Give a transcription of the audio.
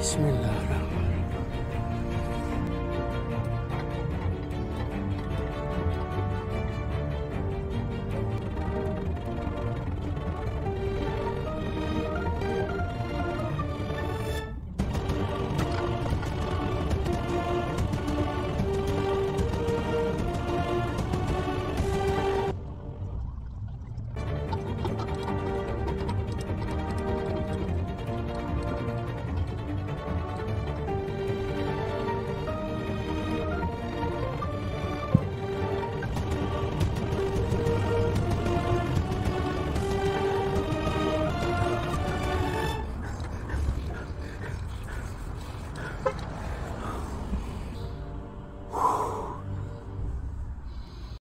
Bismillah.